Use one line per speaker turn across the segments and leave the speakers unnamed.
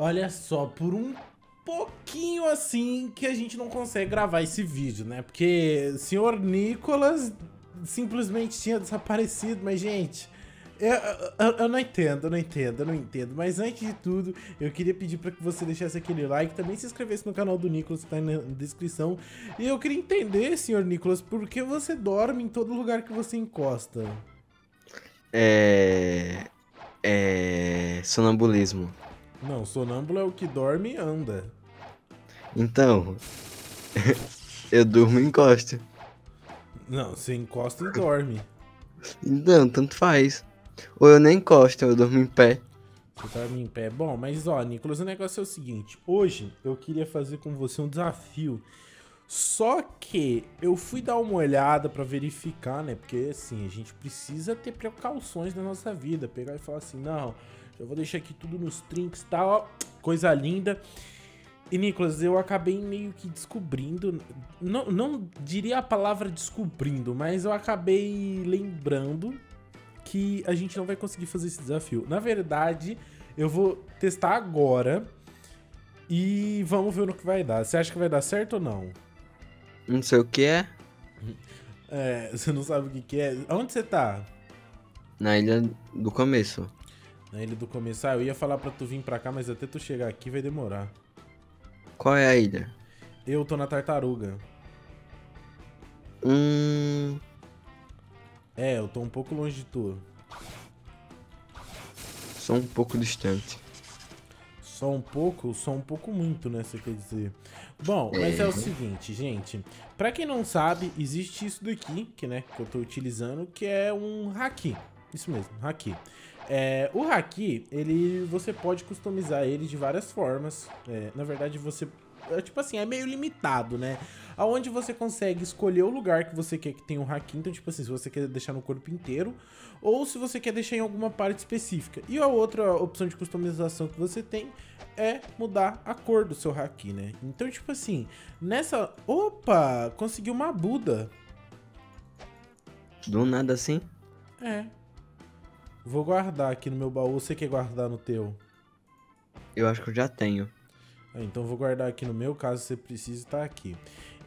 Olha só, por um pouquinho assim que a gente não consegue gravar esse vídeo, né? Porque o senhor Nicolas simplesmente tinha desaparecido, mas gente, eu, eu, eu, não entendo, eu não entendo, eu não entendo. Mas antes de tudo, eu queria pedir para que você deixasse aquele like, também se inscrevesse no canal do Nicolas, que tá na descrição. E eu queria entender, senhor Nicolas, por que você dorme em todo lugar que você encosta?
É. É. Sonambulismo.
Não, sonâmbulo é o que dorme e anda.
Então. eu durmo e encosto.
Não, você encosta e dorme.
Não, tanto faz. Ou eu nem encosto, eu durmo em pé.
Você dorme em pé. Bom, mas ó, Nicolas, o negócio é o seguinte. Hoje eu queria fazer com você um desafio. Só que eu fui dar uma olhada para verificar, né? Porque assim, a gente precisa ter precauções na nossa vida. Pegar e falar assim, não, eu vou deixar aqui tudo nos trinks e tá, tal, coisa linda. E, Nicolas, eu acabei meio que descobrindo, não, não diria a palavra descobrindo, mas eu acabei lembrando que a gente não vai conseguir fazer esse desafio. Na verdade, eu vou testar agora e vamos ver no que vai dar. Você acha que vai dar certo ou não?
Não sei o que é.
É, você não sabe o que, que é. Onde você tá?
Na ilha do começo.
Ilha do começo. Ah, eu ia falar pra tu vir pra cá, mas até tu chegar aqui vai demorar.
Qual é a ilha?
Eu tô na tartaruga.
Hum.
É, eu tô um pouco longe de tu.
Só um pouco distante.
Só um pouco? Só um pouco muito, né? Você quer dizer. Bom, mas é o seguinte, gente. Pra quem não sabe, existe isso daqui, que, né, que eu tô utilizando, que é um haki. Isso mesmo, haki. É, o haki, ele, você pode customizar ele de várias formas. É, na verdade, você é, tipo assim, é meio limitado, né? Aonde você consegue escolher o lugar que você quer que tenha um haki, então tipo assim, se você quer deixar no corpo inteiro ou se você quer deixar em alguma parte específica. E a outra opção de customização que você tem é mudar a cor do seu haki, né? Então tipo assim, nessa, opa, consegui uma Buda.
Do nada assim?
É, Vou guardar aqui no meu baú. Você quer guardar no teu?
Eu acho que eu já tenho.
Ah, então vou guardar aqui no meu, caso você precise estar aqui.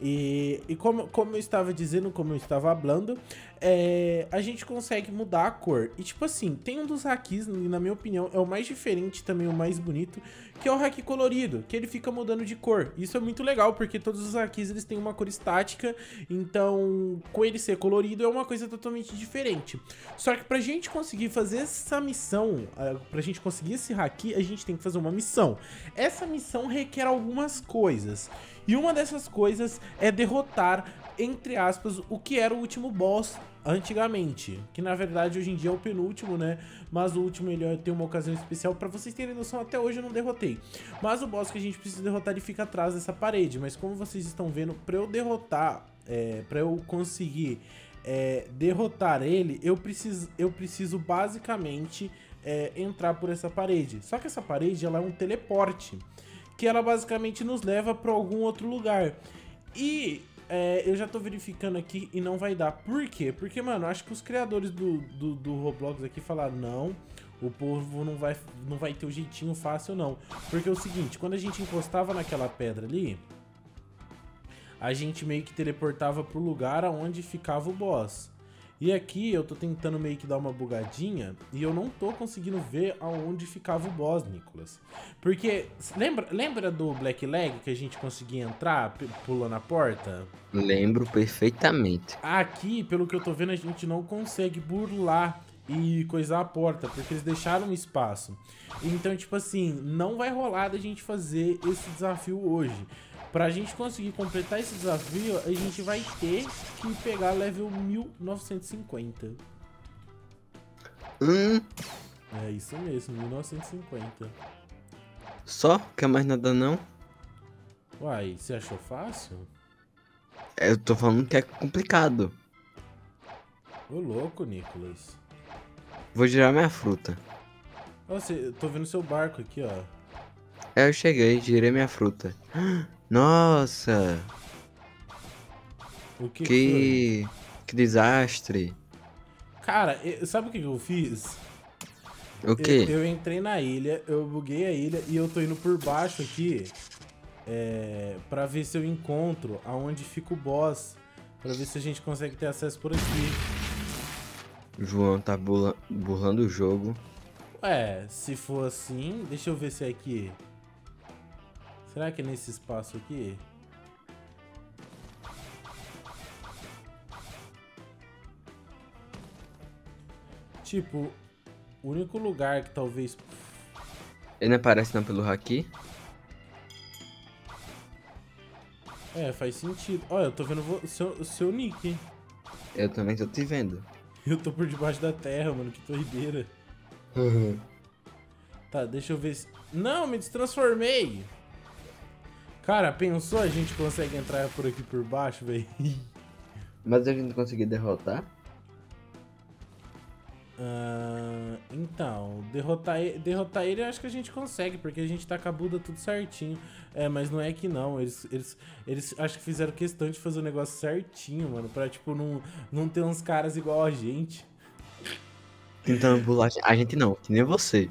E, e como, como eu estava dizendo, como eu estava falando, é, a gente consegue mudar a cor. E tipo assim, tem um dos hakis, na minha opinião, é o mais diferente também, o mais bonito, que é o haki colorido, que ele fica mudando de cor. Isso é muito legal, porque todos os hakis eles têm uma cor estática, então com ele ser colorido é uma coisa totalmente diferente. Só que pra gente conseguir fazer essa missão, pra gente conseguir esse haki, a gente tem que fazer uma missão. Essa missão requer algumas coisas. E uma dessas coisas é derrotar, entre aspas, o que era o último boss antigamente, que na verdade hoje em dia é o penúltimo, né? Mas o último ele tem uma ocasião especial para vocês terem noção, até hoje eu não derrotei. Mas o boss que a gente precisa derrotar ele fica atrás dessa parede, mas como vocês estão vendo, para eu derrotar, é, para eu conseguir é, derrotar ele, eu preciso, eu preciso basicamente é, entrar por essa parede. Só que essa parede ela é um teleporte que ela basicamente nos leva para algum outro lugar. E é, eu já tô verificando aqui e não vai dar. Por quê? Porque, mano, acho que os criadores do, do, do Roblox aqui falaram, não, o povo não vai, não vai ter o jeitinho fácil, não. Porque é o seguinte, quando a gente encostava naquela pedra ali, a gente meio que teleportava pro lugar aonde ficava o boss. E aqui eu tô tentando meio que dar uma bugadinha e eu não tô conseguindo ver aonde ficava o boss, Nicolas. Porque, lembra, lembra do Black Leg que a gente conseguia entrar pulando a porta?
Lembro perfeitamente.
Aqui, pelo que eu tô vendo, a gente não consegue burlar e coisar a porta, porque eles deixaram um espaço. Então, tipo assim, não vai rolar da gente fazer esse desafio hoje. Pra gente conseguir completar esse desafio, a gente vai ter que pegar level 1950.
Hum.
É isso mesmo, 1950.
Só? Quer mais nada não?
Uai, você achou fácil?
Eu tô falando que é complicado.
Ô louco, Nicolas.
Vou girar minha fruta.
Nossa, eu tô vendo seu barco aqui, ó.
É, eu cheguei, girei minha fruta. Nossa!
O que,
que, que desastre!
Cara, sabe o que eu fiz?
O quê?
Eu, eu entrei na ilha, eu buguei a ilha e eu tô indo por baixo aqui é, pra ver se eu encontro aonde fica o boss. Pra ver se a gente consegue ter acesso por aqui.
João tá bula- burlando o jogo.
Ué, se for assim, deixa eu ver se é aqui. Será que é nesse espaço aqui? Tipo, o único lugar que talvez.
Ele não aparece não pelo haki?
É, faz sentido. Olha, eu tô vendo o seu, o seu nick.
Eu também tô te vendo.
Eu tô por debaixo da terra, mano, que doideira. Tá, deixa eu ver se. Não, me destransformei! Cara, pensou a gente consegue entrar por aqui por baixo, velho?
Mas a gente não conseguiu derrotar?
Ah, então, derrotar, derrotar ele eu acho que a gente consegue, porque a gente tá com a Buda tudo certinho. É, mas não é que não, eles, eles, eles acho que fizeram questão de fazer o negócio certinho, mano, pra tipo não, não ter uns caras igual a gente.
Tentando burlar a gente não, que nem você.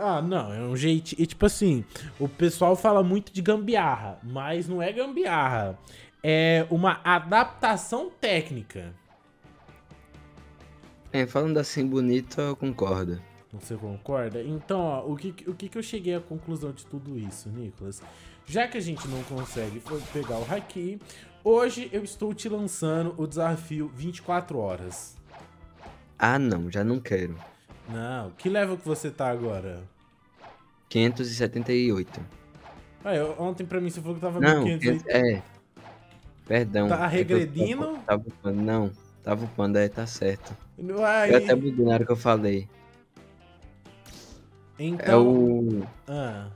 Ah, não, é um jeito. E tipo assim, o pessoal fala muito de gambiarra, mas não é gambiarra. É uma adaptação técnica.
É, falando assim bonito, eu concordo.
Você concorda? Então, ó, o que, o que que eu cheguei à conclusão de tudo isso, Nicolas? Já que a gente não consegue pegar o Haki, hoje eu estou te lançando o desafio 24 horas.
Ah não, já não quero.
Não, que level que você tá agora?
578.
Ah, eu- ontem pra mim você falou que tava
Não,
com 500
é. Perdão.
Tá
é
regredindo?
Tava upando, não. Tava upando, aí tá certo.
Ai,
Eu até mudei na hora que eu falei.
então...
É o.
Ah,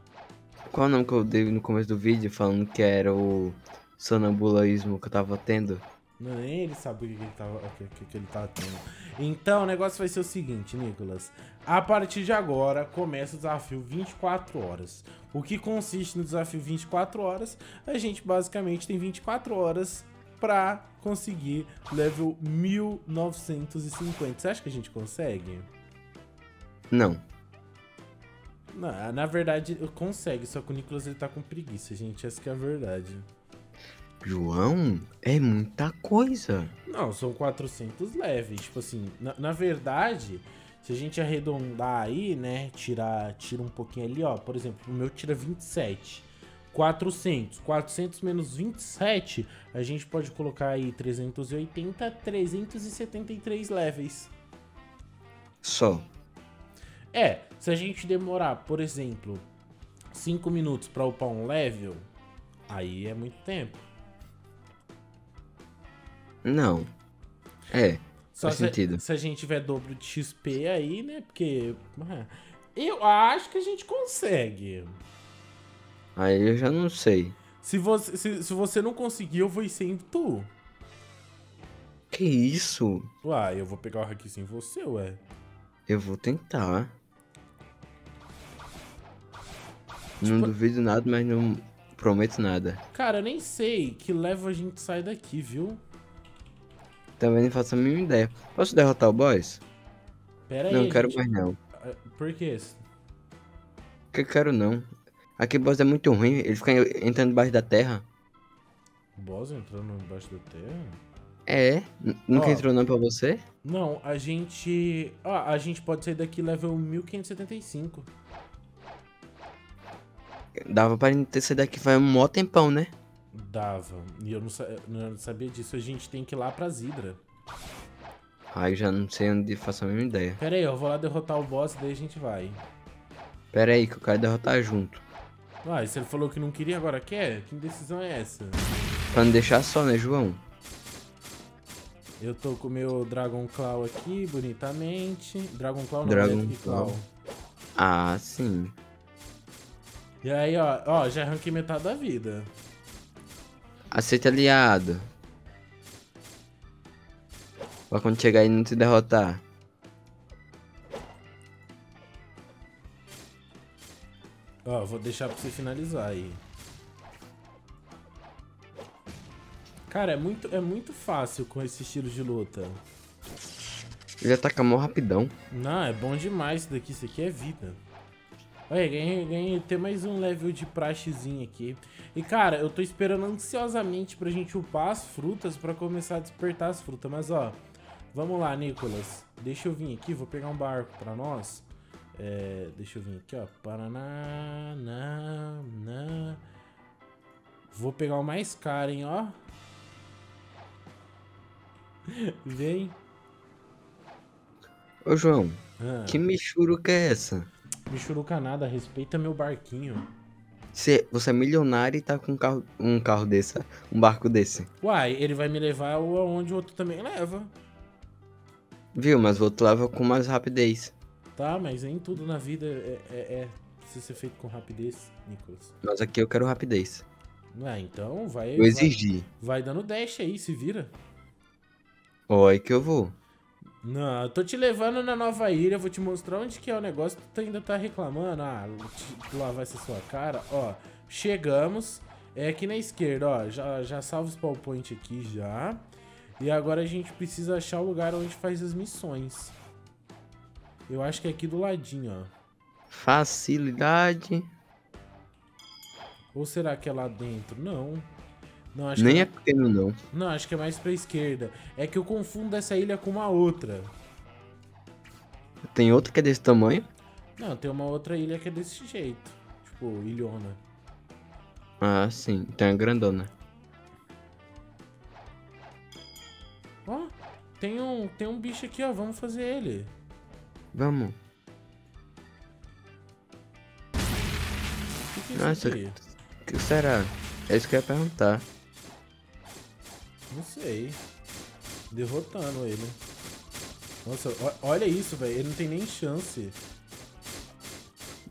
Qual o nome que eu dei no começo do vídeo falando que era o sonambulismo que eu tava tendo?
Nem ele sabe o que, ele tava, o que, que- que ele tava tendo. Então, o negócio vai ser o seguinte, Nicolas. A partir de agora, começa o desafio 24 horas. O que consiste no desafio 24 horas? A gente basicamente tem 24 horas pra conseguir level 1950. Você acha que a gente consegue?
Não.
Na, na verdade, consegue, só que o Nicolas ele tá com preguiça, gente. Essa que é a verdade.
João, é muita coisa.
Não, são 400 leves. Tipo assim, na, na verdade, se a gente arredondar aí, né? Tirar tira um pouquinho ali, ó. Por exemplo, o meu tira 27. 400. 400 menos 27, a gente pode colocar aí 380, 373 levels.
Só.
É, se a gente demorar, por exemplo, 5 minutos pra upar um level, aí é muito tempo.
Não. É.
Só
Faz
se,
sentido.
se a gente tiver dobro de XP aí, né? Porque. ah, Eu acho que a gente consegue.
Aí eu já não sei.
Se você, se, se você não conseguir, eu vou ir sem tu.
Que isso?
Uai, eu vou pegar o hack sem você, ué.
Eu vou tentar. Não
Tipo-
duvido nada, mas não prometo nada.
Cara, eu nem sei que level a gente sai daqui, viu?
Também não faço a mínima ideia. Posso derrotar o boss?
Pera aí.
não,
a
quero
gente-
mais não.
Ah, Por?
Que eu quero não. Aquele boss é muito ruim, ele fica entrando debaixo da terra.
O boss entrando embaixo da terra?
É? Nunca
Ó.
entrou não pra você?
Não, a gente. Ah, a gente pode sair daqui level 1575.
Dava pra gente ter saído daqui faz um mó tempão, né?
Dava. E eu não, sa- não sabia disso. A gente tem que ir lá pra Zidra.
Aí eu já não sei onde faço a mínima ideia.
Pera aí, eu vou lá derrotar o boss e daí a gente vai.
Pera aí, que eu quero derrotar junto.
Ah, e se ele falou que não queria, agora quer? Que decisão é essa?
Pra não deixar só, né, João?
Eu tô com o meu Dragon Claw aqui, bonitamente. Dragon Claw não,
Dragon
Electric
Claw. Ah, sim.
E aí, ó, ó, já arranquei metade da vida.
Aceita aliado. Pra quando chegar aí não te derrotar.
Ó, vou deixar pra você finalizar aí. Cara, é muito, é muito fácil com esse estilo de luta.
Ele ataca mó rapidão.
Não, é bom demais isso daqui. Isso aqui é vida. Olha, ganhei, ganhei ter mais um level de praxezinho aqui. E, cara, eu tô esperando ansiosamente pra gente upar as frutas pra começar a despertar as frutas. Mas, ó, vamos lá, Nicolas. Deixa eu vir aqui, vou pegar um barco pra nós. É, deixa eu vir aqui, ó. Paraná, na, na. Vou pegar o mais caro, hein, ó. Vem.
Ô, João,
Ah,
que michuruca é essa?
Michuruca nada, respeita meu barquinho.
Você, você é milionário e tá com um carro, um carro desse, um barco desse.
Uai, ele vai me levar aonde o outro também leva.
Viu? Mas o outro leva com mais rapidez.
Tá, mas nem tudo na vida é, é, é precisa ser feito com rapidez, Nicolas.
Mas aqui eu quero rapidez.
Ah, então vai,
Eu
vai,
exigi.
vai dando dash aí, se vira.
Ó, aí que eu vou.
Não, eu tô te levando na nova ilha, vou te mostrar onde que é o negócio, tu ainda tá reclamando, ah, te lavar essa sua cara, ó, chegamos, é aqui na esquerda, ó, já, já salva o spawn point aqui já, e agora a gente precisa achar o lugar onde faz as missões. Eu acho que é aqui do ladinho, ó.
Facilidade.
Ou será que é lá dentro? Não. Não,
Nem
que
é pequeno, não.
Não, acho que é mais pra esquerda. É que eu confundo essa ilha com uma outra.
Tem outro que é desse tamanho.
Não, tem uma outra ilha que é desse jeito. Tipo, ilhona.
Ah, sim. Tem a grandona.
Ó, tem um, tem um bicho aqui, ó. Vamos fazer ele.
Vamos.
O que, que é isso
Nossa, o que será? É isso que eu ia perguntar.
Não sei. Derrotando ele. Nossa, olha isso, velho. Ele não tem nem chance.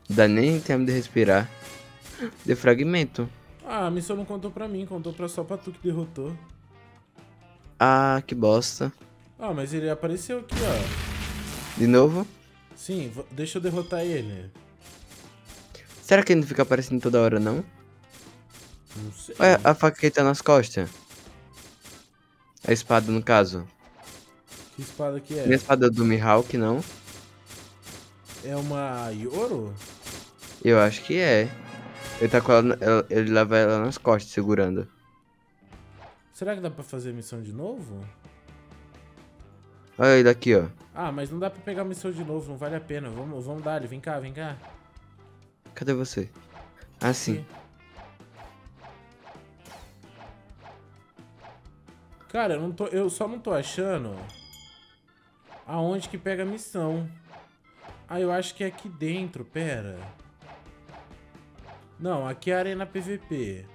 Dá nem tempo de respirar. De fragmento.
Ah, a missão não contou pra mim, contou pra só pra tu que derrotou.
Ah, que bosta.
Ah, mas ele apareceu aqui, ó.
De novo?
Sim, deixa eu derrotar ele.
Será que ele não fica aparecendo toda hora, não?
Não sei.
Olha a faca que tá nas costas. A espada, no caso.
Que espada que é?
Minha espada do Mihawk, não?
É uma Yoro?
Eu acho que é. Ele tá com ela, ela- ele leva ela nas costas, segurando.
Será que dá pra fazer a missão de novo?
Olha ele daqui, ó.
Ah, mas não dá pra pegar a missão de novo, não vale a pena. Vamos, vamos dar, vem cá, vem cá.
Cadê você? Ah, sim.
Cara, eu, não tô, eu só não tô achando aonde que pega a missão. Ah, eu acho que é aqui dentro, pera. Não, aqui é a arena PVP.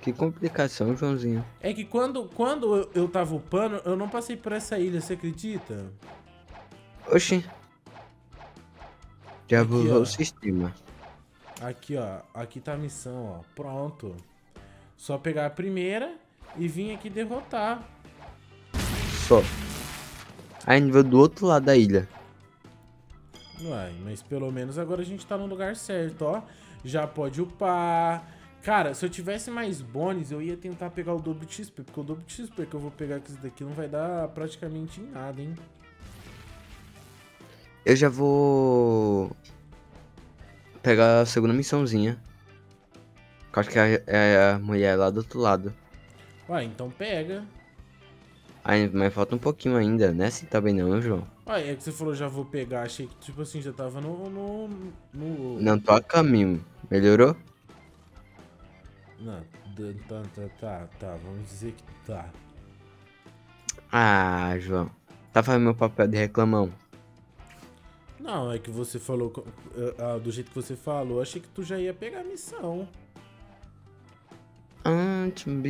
Que complicação, Joãozinho.
É que quando, quando eu, eu tava upando, eu não passei por essa ilha, você acredita?
Oxi. Já
ó.
o sistema.
Aqui, ó. Aqui tá a missão, ó. Pronto. Só pegar a primeira e vir aqui derrotar.
Só. Aí nível do outro lado da ilha.
Uai, mas pelo menos agora a gente tá no lugar certo, ó. Já pode upar. Cara, se eu tivesse mais bônus, eu ia tentar pegar o dobro de XP, porque o dobro de XP que eu vou pegar com isso daqui não vai dar praticamente em nada, hein?
Eu já vou pegar a segunda missãozinha. Acho que é é a mulher lá do outro lado.
Uai, então pega.
Aí, mas falta um pouquinho ainda, né? Assim também não, João.
Uai, é que você falou já vou pegar, achei que tipo assim, já tava no... no, no...
Não tô a caminho. Melhorou?
Não, tá, tá, tá, tá, vamos dizer que tá.
Ah, João. Tá fazendo meu papel de reclamão.
Não, é que você falou, ah, do jeito que você falou, achei que tu já ia pegar a missão.
Ah, tchum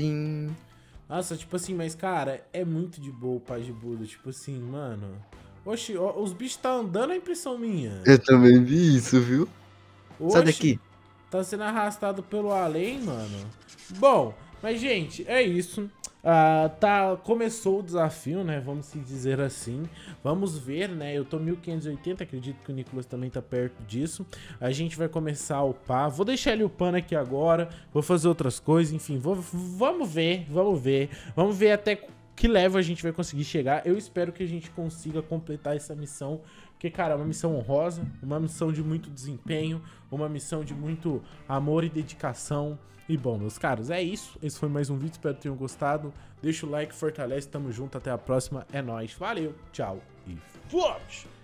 Nossa, tipo assim, mas cara, é muito de boa o pai de Buda, tipo assim, mano. Oxi, ó, os bichos tá andando, é impressão minha.
Eu também vi isso, viu? Sai
Oxi,
daqui.
Tá sendo arrastado pelo além, mano. Bom, mas gente, é isso. Ah, tá, começou o desafio, né? Vamos se dizer assim. Vamos ver, né? Eu tô 1580, acredito que o Nicolas também tá perto disso. A gente vai começar a upar. Vou deixar ele upando aqui agora. Vou fazer outras coisas, enfim. Vou, vamos ver, vamos ver. Vamos ver até que leva a gente vai conseguir chegar. Eu espero que a gente consiga completar essa missão, porque, cara, é uma missão honrosa, uma missão de muito desempenho, uma missão de muito amor e dedicação. E bom, meus caros, é isso. Esse foi mais um vídeo, espero que tenham gostado. Deixa o like, fortalece, tamo junto, até a próxima. É nóis, valeu, tchau e fomos!